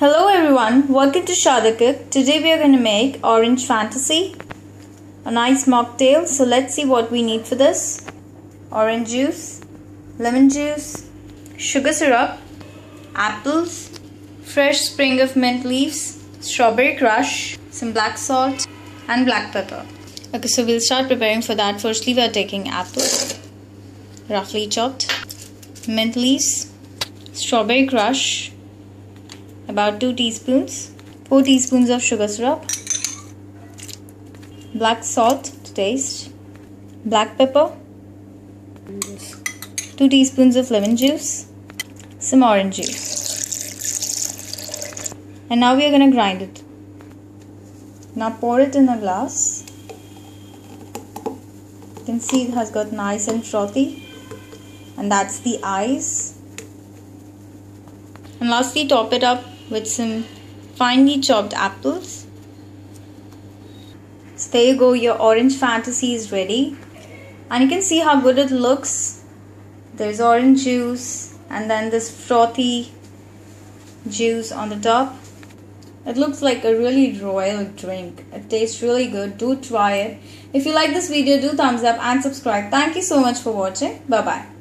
Hello everyone, welcome to Shada Cook. Today we are going to make Orange Fantasy, a nice mocktail. So let's see what we need for this. Orange juice, lemon juice, sugar syrup, apples, fresh spring of mint leaves, strawberry crush, some black salt and black pepper. Okay, so we'll start preparing for that. Firstly, we are taking apples, roughly chopped, mint leaves, strawberry crush, about 2 teaspoons 4 teaspoons of sugar syrup black salt to taste black pepper 2 teaspoons of lemon juice some orange juice. And now we are going to grind it. Now pour it in a glass. You can see it has got nice and frothy. And that's the ice. and lastly top it up with some finely chopped apples. So there you go, your orange fantasy is ready. And you can see how good it looks. There's orange juice and then this frothy juice on the top. It looks like a really royal drink. It tastes really good. Do try it. If you like this video, do thumbs up and subscribe. Thank you so much for watching. Bye-bye.